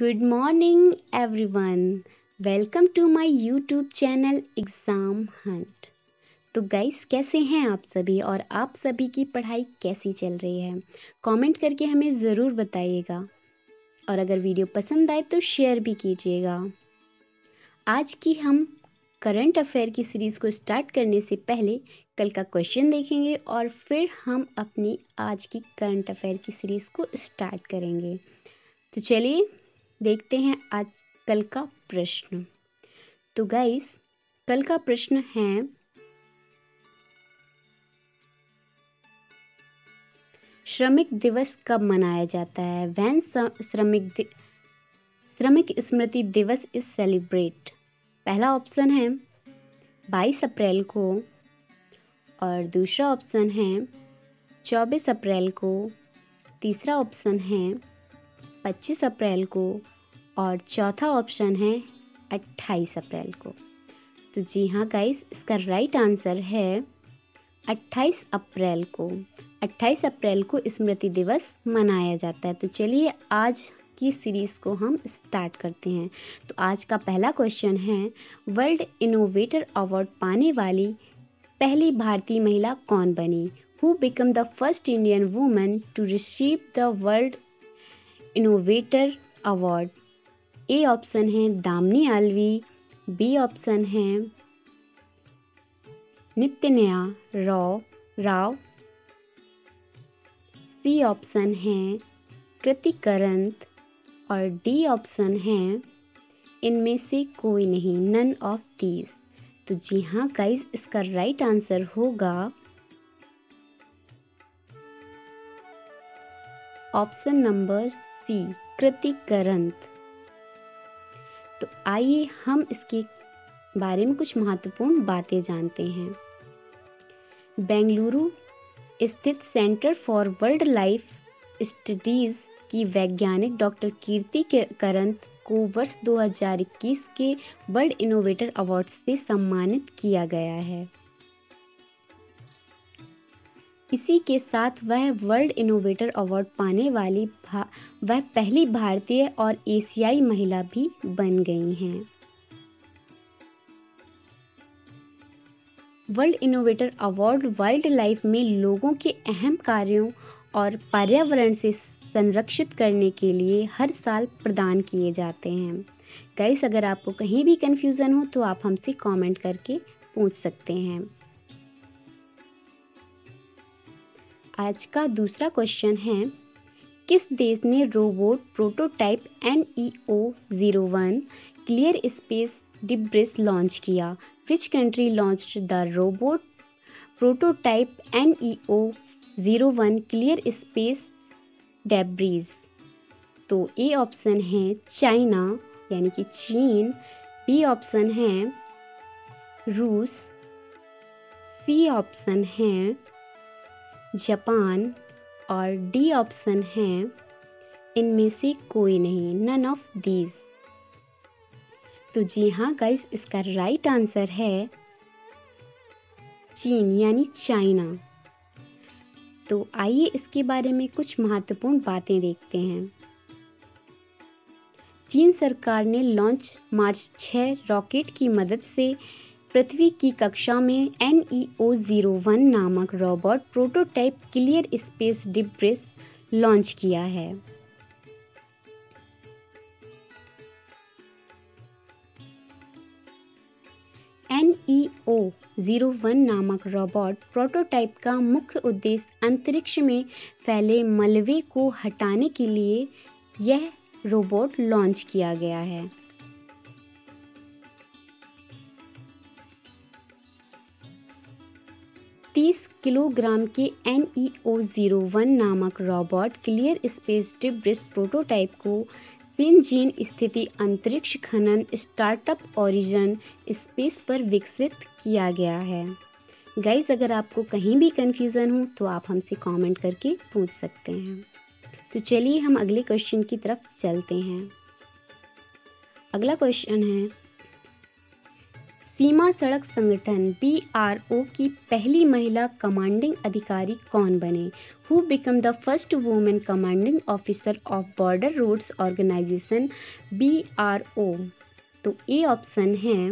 Good morning, everyone. Welcome to my YouTube channel exam hunt तो guys कैसे हैं आप सभी और आप सभी की पढ़ाई कैसी चल रही है? कमेंट करके हमें ज़रूर बताइएगा। और अगर वीडियो पसंद आए तो शेयर भी कीजिएगा। आज की हम करंट अफेयर की सीरीज़ को स्टार्ट करने से पहले कल का क्वेश्चन देखेंगे और फिर हम अपनी आज की करंट अफेयर की सीरीज़ को स्टार्ट करेंगे। तो चलिए देखते हैं आज कल का प्रश्न। तो गाइस कल का प्रश्न है, श्रमिक दिवस कब मनाया जाता है? वैन श्रमिक श्रमिक स्मृति दिवस इज़ सेलिब्रेट पहला ऑप्शन है 22 अप्रैल को और दूसरा ऑप्शन है 24 अप्रैल को। तीसरा ऑप्शन है 25 अप्रैल को और चौथा ऑप्शन है 28 अप्रैल को। तो जी हाँ गाइस इसका राइट आंसर है 28 अप्रैल को। 28 अप्रैल को स्मृति दिवस मनाया जाता है। तो चलिए आज की सीरीज़ को हम स्टार्ट करते हैं। तो आज का पहला क्वेश्चन है वर्ल्ड इनोवेटर अवार्ड पाने वाली पहली भारतीय महिला कौन बनी? Who become the first Indian women to receive the world innovator award A option है दामनी आलवी, बी ऑप्शन है नित्यनया राव राव, सी ऑप्शन है कृतिकरंत और डी ऑप्शन है इनमें से कोई नहीं नन ऑफ़ दीज तो जी हाँ गाइस इसका राइट आंसर होगा ऑप्शन नंबर सी कृतिकरंत। तो आइए हम इसके बारे में कुछ महत्वपूर्ण बातें जानते हैं। बेंगलुरु स्थित centre for world life studies की वैज्ञानिक डॉक्टर कीर्ति करंत को वर्ष 2021 के वर्ल्ड इनोवेटर अवार्ड से सम्मानित किया गया है। इसी के साथ वह वर्ल्ड इनोवेटर अवार्ड पाने वाली वह पहली भारतीय और एशियाई महिला भी बन गई हैं। World innovator award wild life में लोगों के अहम कार्यों और पर्यावरण से संरक्षित करने के लिए हर साल प्रदान किए जाते हैं। गाइस, अगर आपको कहीं भी कन्फ्यूज़न हो तो आप हमसे कमेंट करके पूछ सकते हैं। आज का दूसरा क्वेश्चन है, किस देश ने robot prototype N E O zero one clear space debris launch किया? Which country launch the robot prototype N E O zero one clear space debris तो ए ऑप्शन है चाइना यानी कि चीन। बी ऑप्शन है रूस। सी ऑप्शन है Japan और डी ऑप्शन है। इनमें से कोई नहीं नन ऑफ़ दीज तो जी हाँ गाइस इसका राइट आंसर है चीन, यानी चाइना। तो आइए इसके बारे में कुछ महत्वपूर्ण बातें देखते हैं। चीन सरकार ने लॉन्च मार्च 6 रॉकेट की मदद से पृथ्वी की कक्षा में N E O zero one नामक robot prototype clear space debris launch किया है। N E O zero one नामक रोबोट प्रोटोटाइप का मुख्य उद्देश्य अंतरिक्ष में फैले मलबे को हटाने के लिए यह रोबोट लॉन्च किया गया है। तीस किलोग्राम के N E O zero one नामक robot clear space debris prototype को सिनजीन स्थिति अंतरिक्ष खनन स्टार्टअप ओरिजन स्पेस पर विकसित किया गया है। गाइज़ अगर आपको कहीं भी कंफ्यूजन हो तो आप हमसे कमेंट करके पूछ सकते हैं। तो चलिए हम अगले क्वेश्चन की तरफ़ चलते हैं। अगला क्वेश्चन है सीमा सड़क संगठन बीआरओ की पहली महिला कमांडिंग अधिकारी कौन बने? Who become the first women commanding officer of border roads organisation BRO तो ए ऑप्शन है।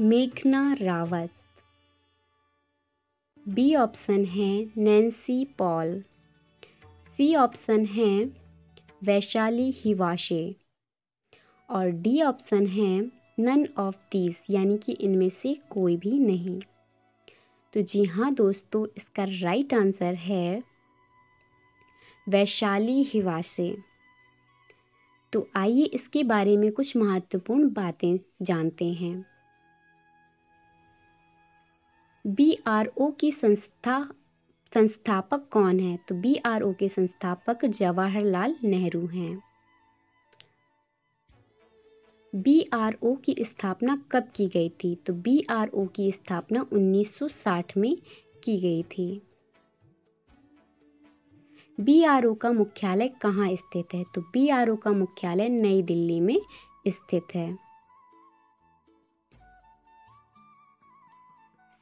मेघना रावत। बी ऑप्शन है नैन्सी पॉल सी ऑप्शन है वैशाली हिवाशे और डी ऑप्शन है नन ऑफ़ दीज यानी कि इनमें से कोई भी नहीं। तो जी हाँ दोस्तों, इसका राइट आंसर है वैशाली हिवाशे तो आइए इसके बारे में कुछ महत्वपूर्ण बातें जानते हैं। बी आर ओ की संस्था संस्थापक कौन है? तो बी आर ओ के संस्थापक जवाहरलाल नेहरू हैं। बी आर ओ की स्थापना कब की गई थी? तो बी आर ओ की स्थापना 1960 में की गई थी। बी आर ओ का मुख्यालय कहाँ स्थित है? तो बी आर ओ का मुख्यालय नई दिल्ली में स्थित है।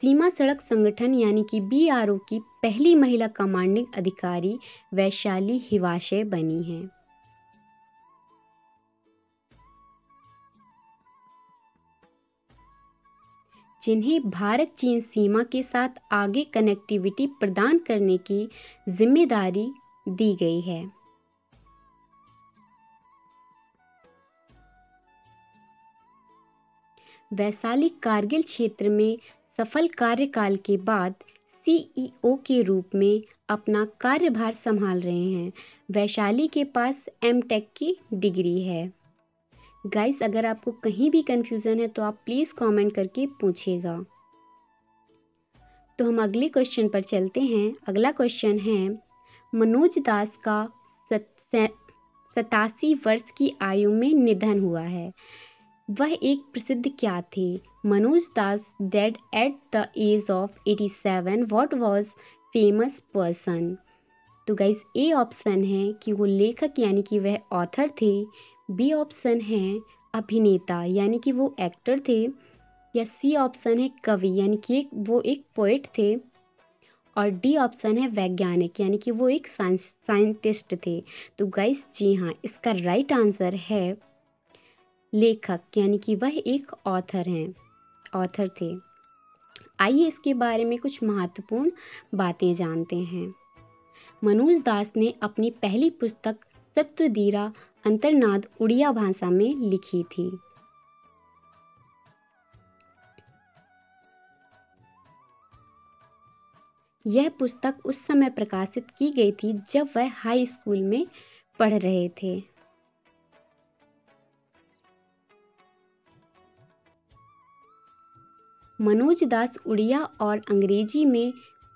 सीमा सड़क संगठन यानी कि बीआरओ की पहली महिला कमांडिंग अधिकारी वैशाली हिवाशय बनी हैं। जिन्हें भारत चीन सीमा के साथ आगे कनेक्टिविटी प्रदान करने की ज़िम्मेदारी दी गई है। वैशाली कारगिल क्षेत्र में सफल कार्यकाल के बाद सीईओ के रूप में अपना कार्यभार संभाल रहे हैं। वैशाली के पास एम टेक की डिग्री है। गाइस अगर आपको कहीं भी कंफ्यूजन है तो आप प्लीज़ कमेंट करके पूछिएगा। तो हम अगले क्वेश्चन पर चलते हैं। अगला क्वेश्चन है, मनोज दास का सतासी वर्ष की आयु में निधन हुआ है। वह एक प्रसिद्ध क्या थे? Manoj Das dead at the age of 87 what was famous person तो गाइज़ ए ऑप्शन है कि वो लेखक यानी कि वह ऑथर थे। बी ऑप्शन है अभिनेता यानी कि वो एक्टर थे। या सी ऑप्शन है कवि यानी कि एक, वो एक पोइट थे। और डी ऑप्शन है वैज्ञानिक यानी कि वो एक साइंटिस्ट थे। तो गाइस जी हाँ इसका राइट आंसर है लेखक, यानी कि वह एक ऑथर हैं। ऑथर थे। आइए इसके बारे में कुछ महत्वपूर्ण बातें जानते हैं। मनोज दास ने अपनी पहली पुस्तक सत्वदीरा अंतर्नाद उड़िया भाषा में लिखी थी। यह पुस्तक उस समय प्रकाशित की गई थी जब वह हाई स्कूल में पढ़ रहे थे। मनोज दास उड़िया और अंग्रेज़ी में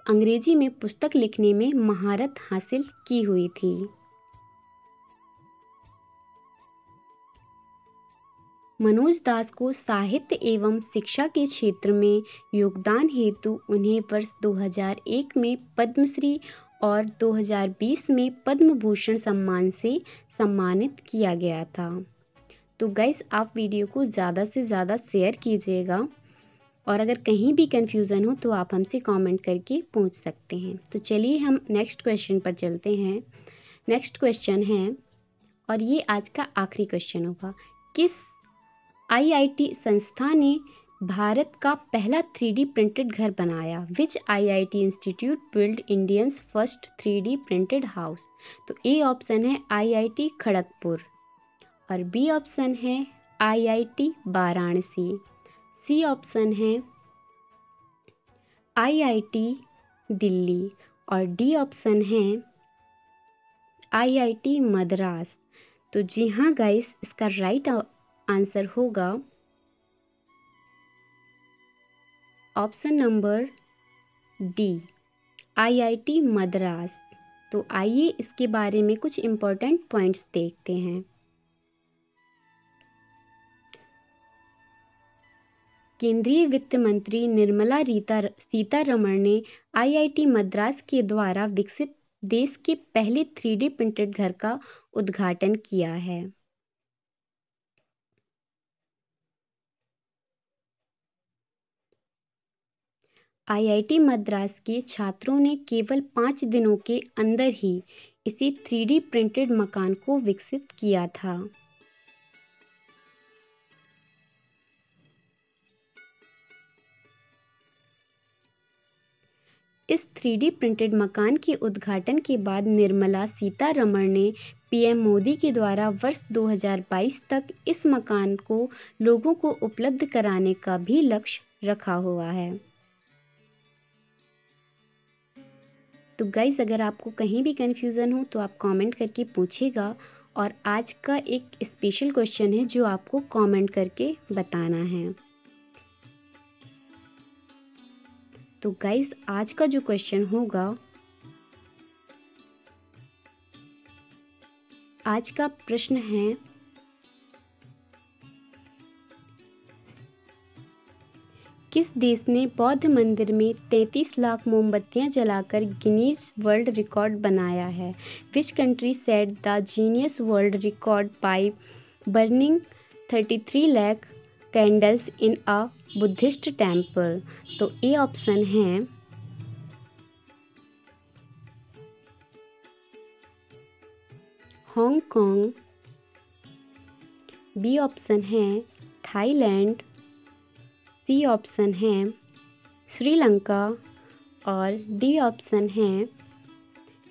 अंग्रेज़ी में पुस्तक लिखने में महारत हासिल की हुई थी। मनोज दास को साहित्य एवं शिक्षा के क्षेत्र में योगदान हेतु उन्हें वर्ष 2001 में पद्मश्री और 2020 में पद्म भूषण सम्मान से सम्मानित किया गया था। तो गैस आप वीडियो को ज़्यादा से ज़्यादा शेयर कीजिएगा। और अगर कहीं भी कन्फ्यूज़न हो तो आप हमसे कमेंट करके पूछ सकते हैं। तो चलिए हम नेक्स्ट क्वेश्चन पर चलते हैं। नेक्स्ट क्वेश्चन है, और ये आज का आखिरी क्वेश्चन होगा। किस आईआईटी संस्था ने भारत का पहला थ्री प्रिंटेड घर बनाया? Which IIT institute build Indians first three printed house तो ए ऑप्शन है आईआईटी खड़गपुर और बी ऑप्शन है आईआईटी वाराणसी सी ऑप्शन है आईआईटी दिल्ली और डी ऑप्शन है आईआईटी मद्रास। तो जी हाँ गाइस इसका राइट आंसर होगा option number D IIT Madras. तो आइए इसके बारे में कुछ इम्पोर्टेंट पॉइंट्स देखते हैं। केंद्रीय वित्त मंत्री निर्मला सीतारमण ने आईआईटी मद्रास के द्वारा विकसित देश के पहले थ्री प्रिंटेड घर का उद्घाटन किया है। आईआईटी मद्रास के छात्रों ने केवल पाँच दिनों के अंदर ही इसी थ्री प्रिंटेड मकान को विकसित किया था। इस थ्री प्रिंटेड मकान के उद्घाटन के बाद निर्मला सीतारमण ने पीएम मोदी के द्वारा वर्ष 2022 तक इस मकान को लोगों को उपलब्ध कराने का भी लक्ष्य रखा हुआ है। तो गाइज़ अगर आपको कहीं भी कन्फ्यूज़न हो तो आप कमेंट करके पूछेगा और आज का एक स्पेशल क्वेश्चन है जो आपको कमेंट करके बताना है। तो गाइज़ आज का जो क्वेश्चन होगा, आज का प्रश्न है, किस देश ने बौद्ध मंदिर में 33 लाख मोमबत्तियाँ जलाकर गिनीज वर्ल्ड रिकॉर्ड बनाया है? Which country set the genius world record by burning 33 lakh candles in a Buddhist temple तो ए ऑप्शन है हांगकांग, बी ऑप्शन है थाईलैंड, सी ऑप्शन है श्रीलंका और डी ऑप्शन है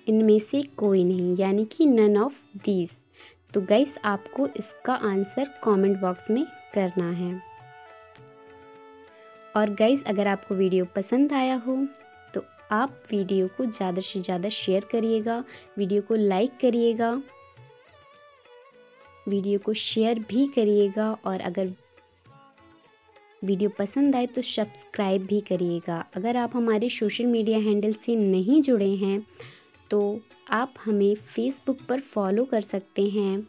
इनमें से कोई नहीं, यानी कि नन ऑफ़ दीज तो गाइस आपको इसका आंसर कमेंट बॉक्स में करना है। और गाइज़ अगर आपको वीडियो पसंद आया हो तो आप वीडियो को ज़्यादा से ज़्यादा शेयर करिएगा वीडियो को लाइक करिएगा वीडियो को शेयर भी करिएगा और अगर वीडियो पसंद आए तो सब्सक्राइब भी करिएगा। अगर आप हमारे सोशल मीडिया हैंडल से नहीं जुड़े हैं तो आप हमें फेसबुक पर फॉलो कर सकते हैं।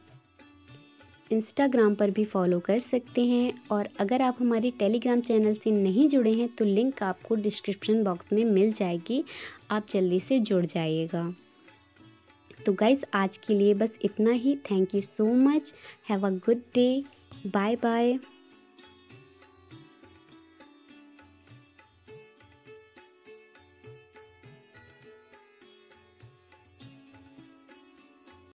इंस्टाग्राम पर भी फॉलो कर सकते हैं और अगर आप हमारे टेलीग्राम चैनल से नहीं जुड़े हैं तो लिंक आपको डिस्क्रिप्शन बॉक्स में मिल जाएगी। आप जल्दी से जुड़ जाइएगा। तो गाइज़ आज के लिए बस इतना ही। Thank you so much have a good day bye bye